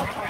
Thank you.